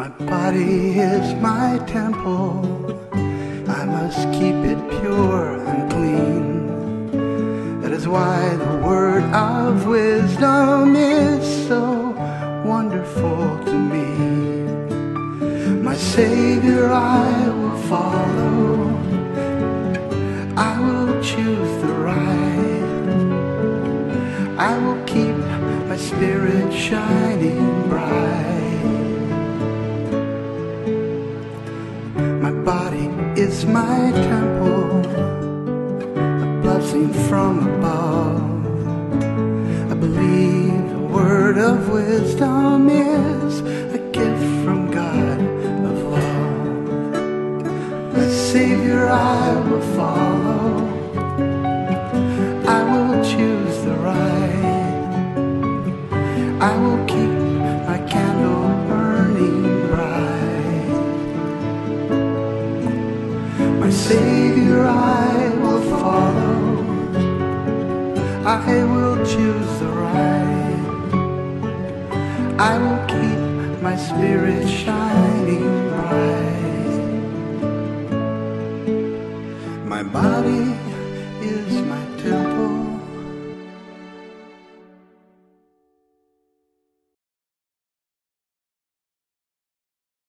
My body is my temple. I must keep it pure and clean. That is why the word of wisdom is so wonderful to me. My Savior I will follow. I will choose the right. I will keep my spirit shining bright. Is my temple, a blessing from above. I believe the word of wisdom is a gift from God of love. My Savior I will follow. I will choose the right. I will keep Savior I will follow. I will choose the right. I will keep my spirit shining bright. My body